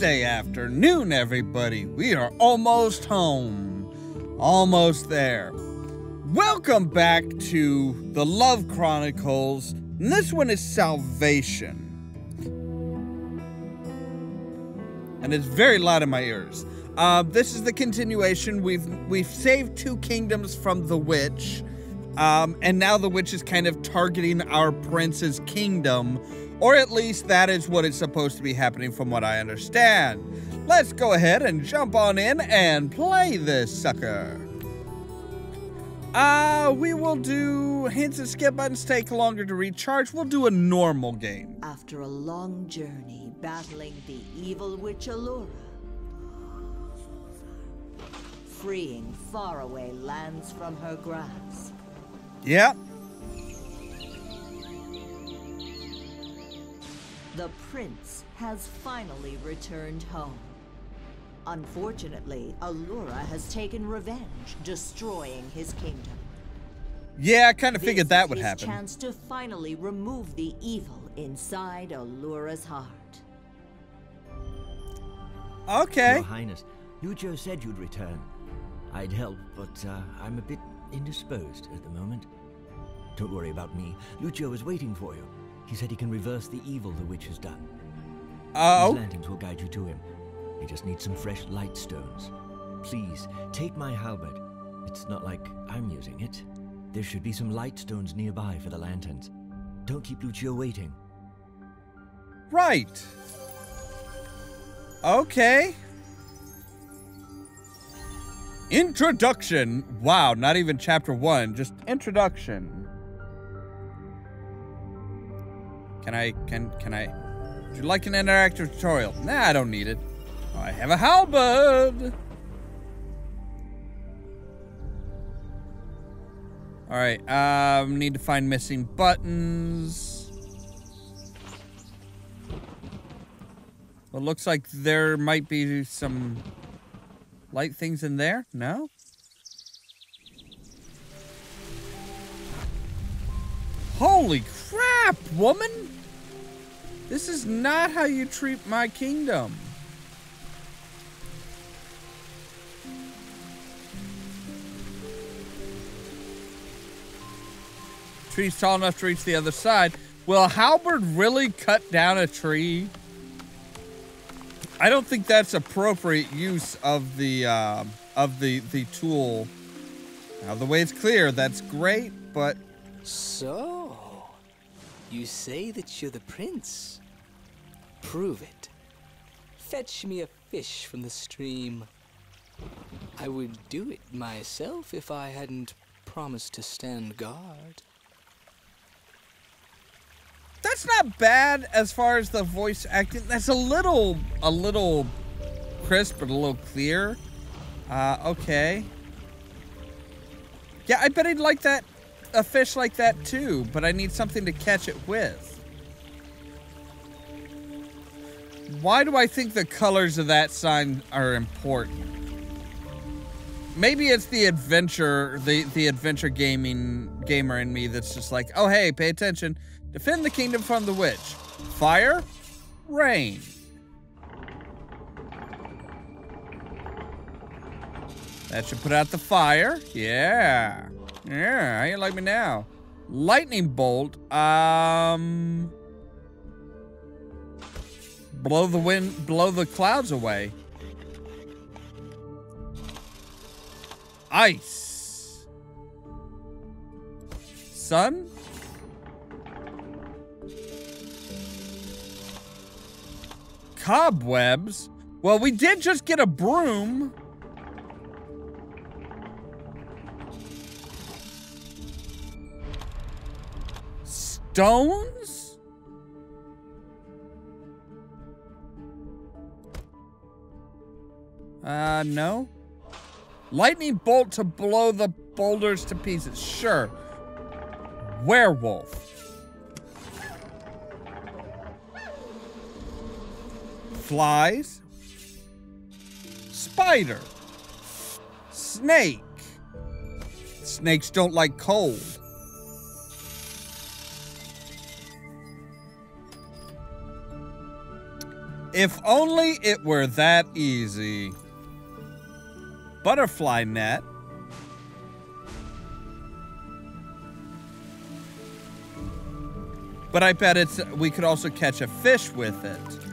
Afternoon, everybody. We are almost home. Almost there. Welcome back to the Love Chronicles. And this one is Salvation. And it's very loud in my ears. Uh, this is the continuation. We've we've saved two kingdoms from the witch. Um, and now the witch is kind of targeting our prince's kingdom or at least that is what is supposed to be happening from what I understand. Let's go ahead and jump on in and play this sucker. Uh, we will do hints and skip buttons take longer to recharge. We'll do a normal game. After a long journey battling the evil witch Allura, freeing faraway lands from her grasp. Yep, The prince has finally returned home. Unfortunately, Allura has taken revenge, destroying his kingdom. Yeah, I kind of figured that would his happen. chance to finally remove the evil inside Allura's heart. Okay. Your Highness, Lucio said you'd return. I'd help, but uh, I'm a bit indisposed at the moment. Don't worry about me. Lucio is waiting for you. He said he can reverse the evil the witch has done. Oh, These lanterns will guide you to him. He just needs some fresh light stones. Please, take my halberd. It's not like I'm using it. There should be some light stones nearby for the lanterns. Don't keep Lucio waiting. right. Okay. Introduction. Wow, not even chapter one, just introduction. Can I, can, can I, would you like an interactive tutorial? Nah, I don't need it. I have a halberd. All right, um, need to find missing buttons. Well, looks like there might be some light things in there. No? Holy crap, woman! This is not how you treat my kingdom. Tree's tall enough to reach the other side. Will Halberd really cut down a tree? I don't think that's appropriate use of the uh, of the the tool. Now the way it's clear, that's great, but So, you say that you're the prince? Prove it. Fetch me a fish from the stream. I would do it myself if I hadn't promised to stand guard. That's not bad as far as the voice acting. That's a little a little crisp but a little clear. Uh, okay. Yeah, I bet I'd like that a fish like that too, but I need something to catch it with. Why do I think the colors of that sign are important? Maybe it's the adventure, the the adventure gaming gamer in me that's just like, oh hey, pay attention. Defend the kingdom from the witch. Fire, rain. That should put out the fire. Yeah. Yeah, how you like me now? Lightning bolt. Um blow the wind blow the clouds away. Ice. Sun? Cobwebs? Well, we did just get a broom. Stones? Uh, no. Lightning bolt to blow the boulders to pieces. Sure. Werewolf. Flies. Spider. Snake. Snakes don't like cold. If only it were that easy. Butterfly net. But I bet it's we could also catch a fish with it.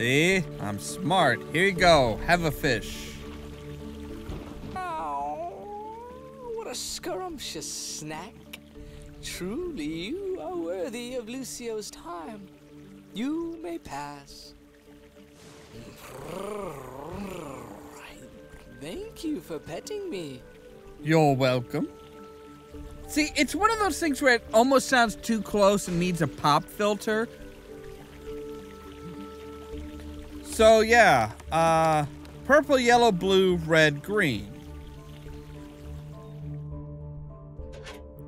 See? I'm smart. Here you go. Have a fish. Oh, what a scrumptious snack. Truly, you are worthy of Lucio's time. You may pass. Thank you for petting me. You're welcome. See, it's one of those things where it almost sounds too close and needs a pop filter. So yeah, uh, purple, yellow, blue, red, green.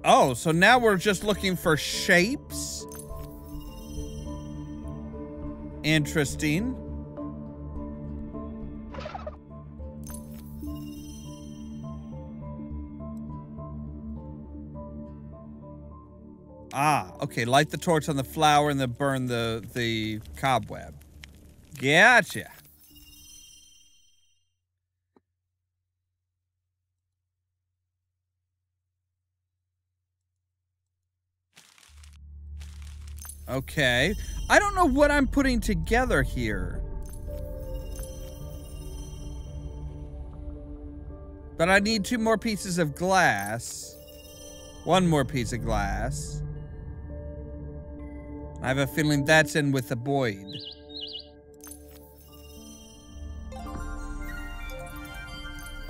Oh, so now we're just looking for shapes. Interesting. Ah, okay. Light the torch on the flower and then burn the the cobweb. Gotcha. Okay. I don't know what I'm putting together here. But I need two more pieces of glass. One more piece of glass. I have a feeling that's in with the Boyd.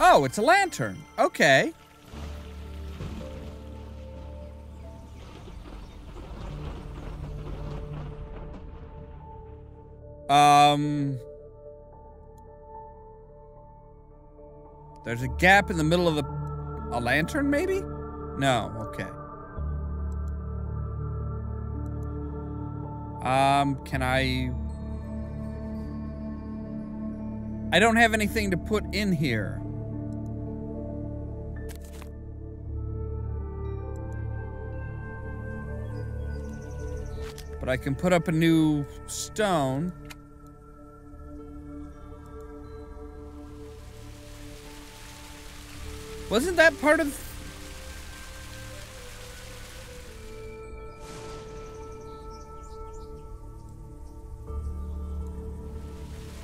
Oh, it's a lantern. Okay. Um... There's a gap in the middle of the... A lantern, maybe? No, okay. Um, can I... I don't have anything to put in here. But I can put up a new stone. Wasn't that part of...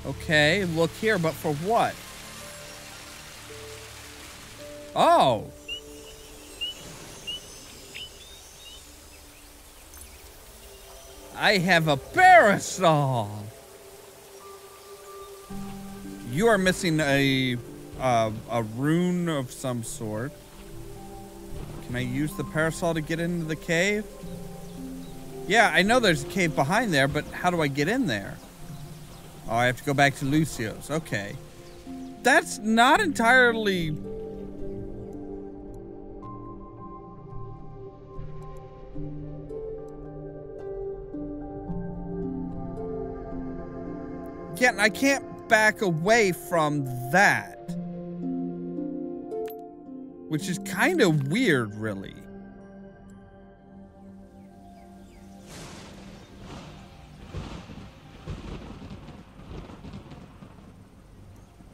Okay, look here, but for what? Oh! I have a parasol! You are missing a, uh, a rune of some sort. Can I use the parasol to get into the cave? Yeah, I know there's a cave behind there, but how do I get in there? Oh, I have to go back to Lucio's. Okay. That's not entirely... Yeah, I can't back away from that. Which is kind of weird, really.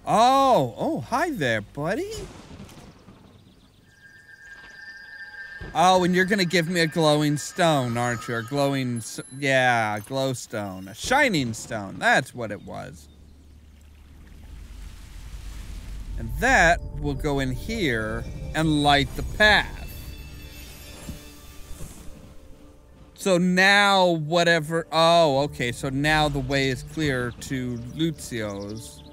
Oh, oh, hi there, buddy. Oh, and you're gonna give me a glowing stone, aren't you? A glowing, yeah, glowstone. A shining stone, that's what it was. And that will go in here and light the path. So now whatever, oh, okay, so now the way is clear to Lucio's.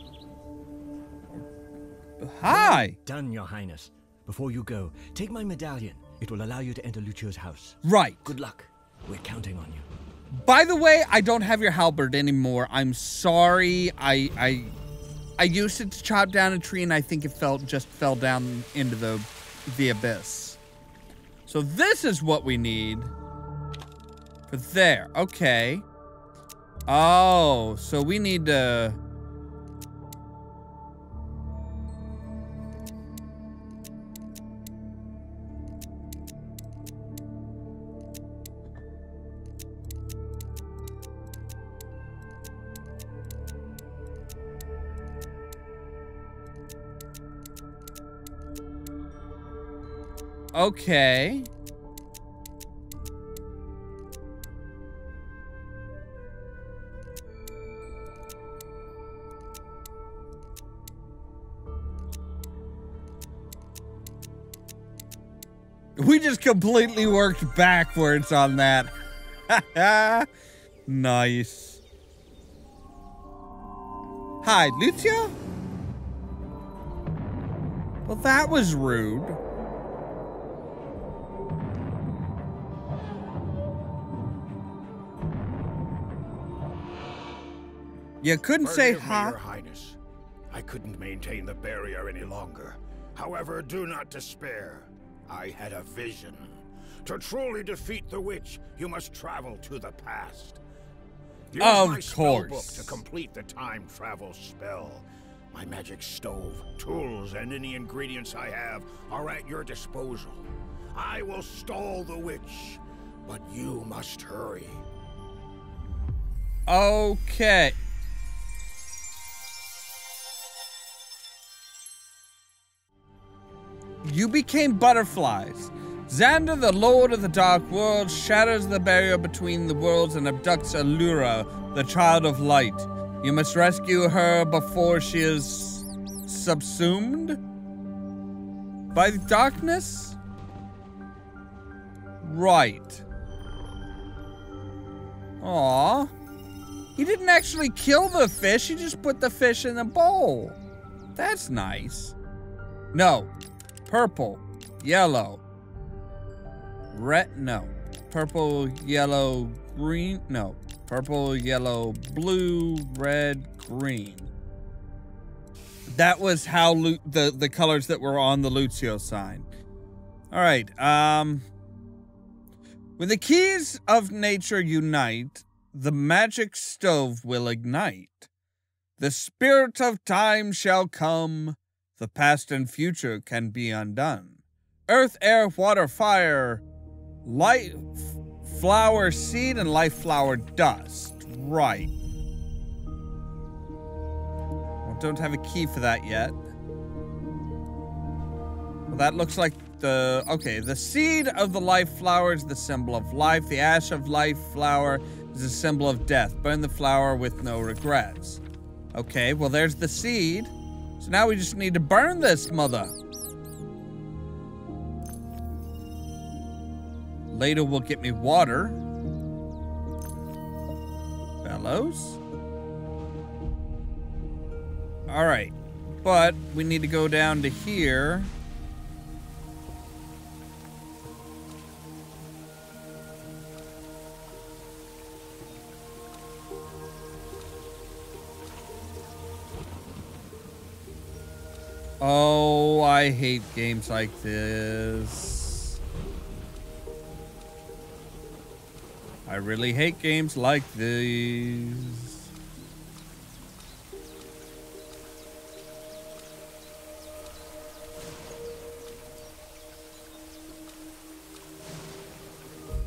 Hi! Done, Your Highness. Before you go, take my medallion. It will allow you to enter Lucio's house. Right. Good luck. We're counting on you. By the way, I don't have your halberd anymore. I'm sorry. I I I used it to chop down a tree and I think it fell just fell down into the the abyss. So this is what we need. For there. Okay. Oh, so we need to Okay. We just completely worked backwards on that. nice. Hi, Lucio? Well, that was rude. You couldn't say Forgive me, hi. Your Highness. I couldn't maintain the barrier any longer. However, do not despair. I had a vision. To truly defeat the witch, you must travel to the past. Use Of my course. to complete the time travel spell. My magic stove, tools, and any ingredients I have are at your disposal. I will stall the witch, but you must hurry. Okay. You became butterflies. Xander, the Lord of the Dark World, shatters the barrier between the worlds and abducts Allura, the Child of Light. You must rescue her before she is subsumed by the darkness? Right. Aww. He didn't actually kill the fish, he just put the fish in the bowl. That's nice. No. Purple. Yellow. Red. No. Purple, yellow, green. No. Purple, yellow, blue, red, green. That was how the the colors that were on the Lucio sign. All right. Um when the keys of nature unite, the magic stove will ignite. The spirit of time shall come, the past and future can be undone. Earth, air, water, fire, light, f- flower, seed, and life flower, dust. Right. Well, don't have a key for that yet. Well, that looks like the okay. The seed of the life flower is the symbol of life. The ash of life flower is a symbol of death. Burn the flower with no regrets. Okay, well there's the seed. So now we just need to burn this mother. Later will get me water. Bellows. All right, but we need to go down to here. Oh, I hate games like this. I really hate games like these.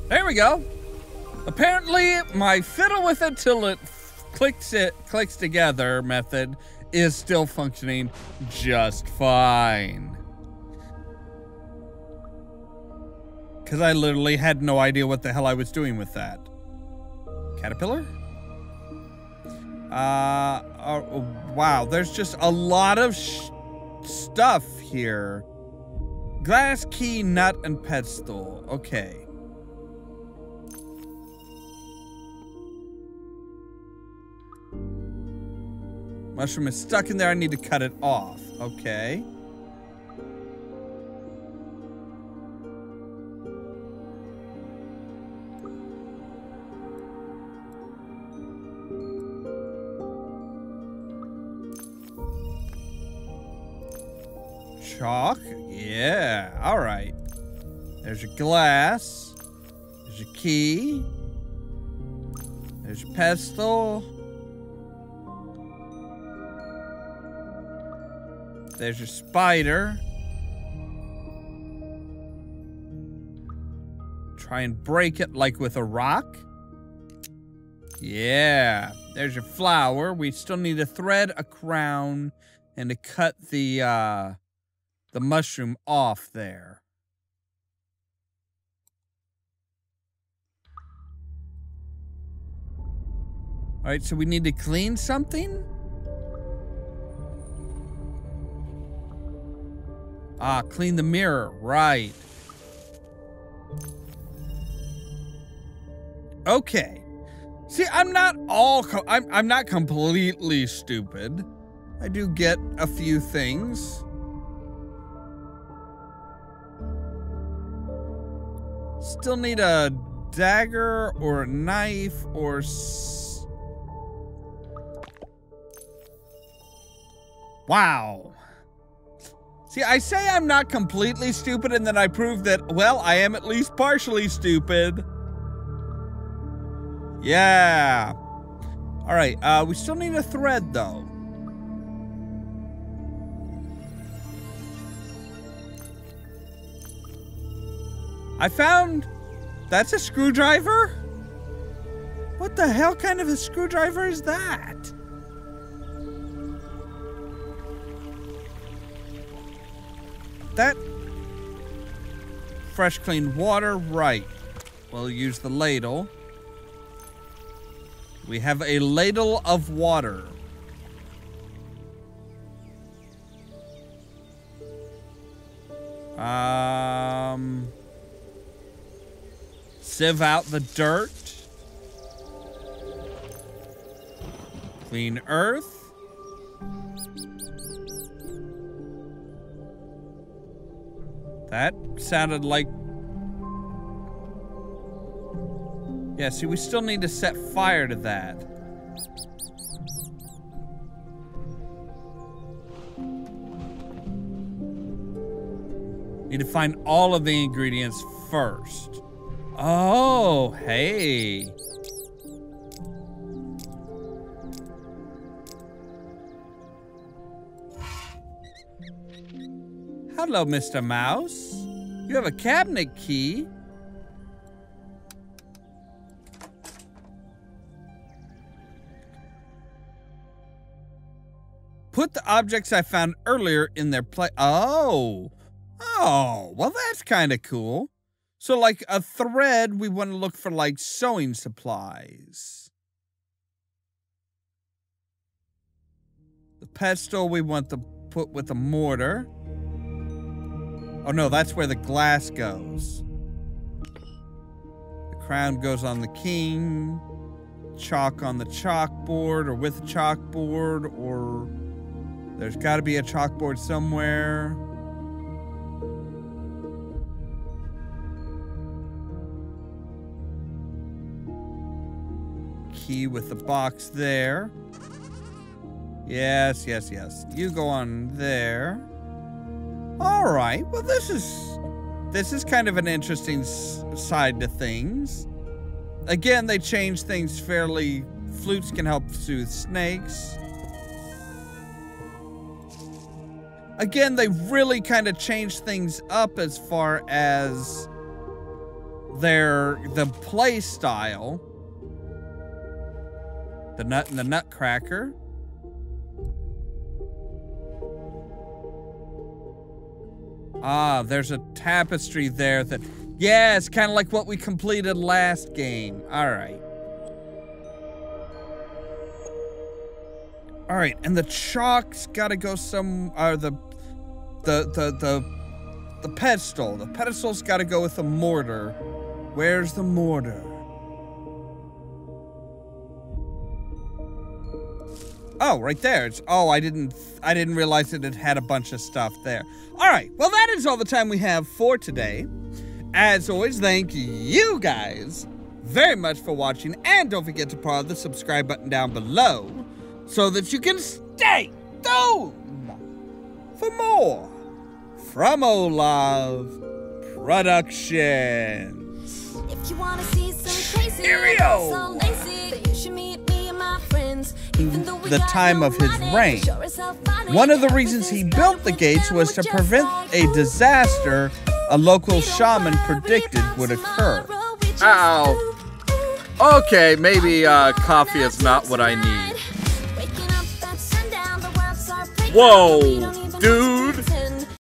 There we go. Apparently, my fiddle with it till it clicks it clicks together method is still functioning just fine. Because I literally had no idea what the hell I was doing with that. Caterpillar? Uh, oh, wow, there's just a lot of stuff here. Glass, key, nut, and pedestal. Okay. Mushroom is stuck in there. I need to cut it off. Okay. Chalk? Yeah. All right. There's your glass. There's your key. There's your pestle. There's your spider. Try and break it like with a rock. Yeah. There's your flower. We still need to thread, a crown, and to cut the uh, the mushroom off there. All right, so we need to clean something? Ah, clean the mirror. Right. Okay. See, I'm not all I'm I'm not completely stupid. I do get a few things. Still need a dagger or a knife or Wow. See, I say I'm not completely stupid and then I prove that well, I am at least partially stupid. Yeah. All right, uh we still need a thread though. I found that's a screwdriver? What the hell kind of a screwdriver is that? That fresh clean water, right. We'll use the ladle. We have a ladle of water. Um sieve out the dirt. Clean earth. That sounded like. Yeah, see, we still need to set fire to that. Need to find all of the ingredients first. Oh, hey. Hello, Mr. Mouse. You have a cabinet key. Put the objects I found earlier in their place. Oh. Oh, well, that's kind of cool. So, like a thread, we want to look for like sewing supplies. The pestle we want to put with a mortar. Oh no, that's where the glass goes. The crown goes on the king. Chalk on the chalkboard or with chalkboard or there's got to be a chalkboard somewhere. Key with the box there. Yes, yes, yes. You go on there. All right. Well, this is this is kind of an interesting side to things. Again, they change things fairly. Flutes can help soothe snakes. Again, they really kind of change things up as far as their the play style. The nut and the nutcracker. Ah, there's a tapestry there that... Yeah, it's kind of like what we completed last game. All right. All right, and the chalk's got to go some... Or the... The, the, the... The pedestal. The pedestal's got to go with the mortar. Where's the mortar? Oh, right there. It's oh, I didn't I didn't realize that it had a bunch of stuff there. All right. Well, that is all the time we have for today. As always, thank you guys very much for watching and don't forget to press the subscribe button down below so that you can stay tuned for more from Ollamh Productions. If you wanna see some crazy. The time of his reign. sure as hell funny. One of the reasons he built the gates was to prevent a disaster a local shaman predicted would occur. Ow. Okay, maybe uh, coffee is not what I need. Whoa, dude.